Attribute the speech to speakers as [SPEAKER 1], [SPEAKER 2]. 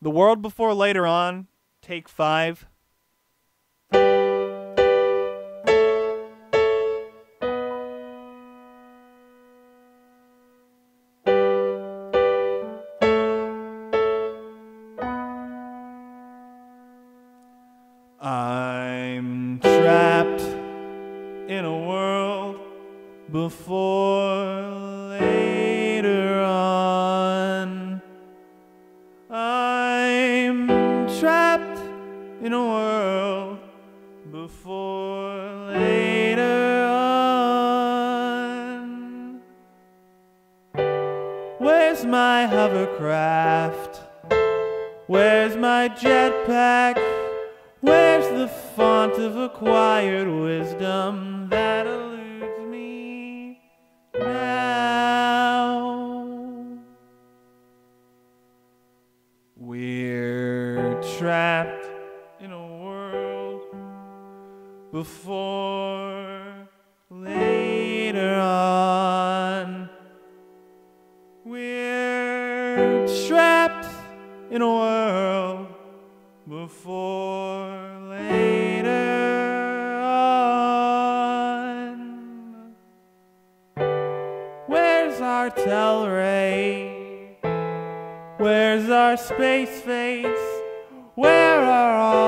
[SPEAKER 1] The World Before Later On, take five. I'm trapped in a world before later trapped in a world before later on. Where's my hovercraft? Where's my jetpack? Where's the font of acquired wisdom that trapped in a world before later on. We're trapped in a world before later on. Where's our Telray? Where's our space face? Where are all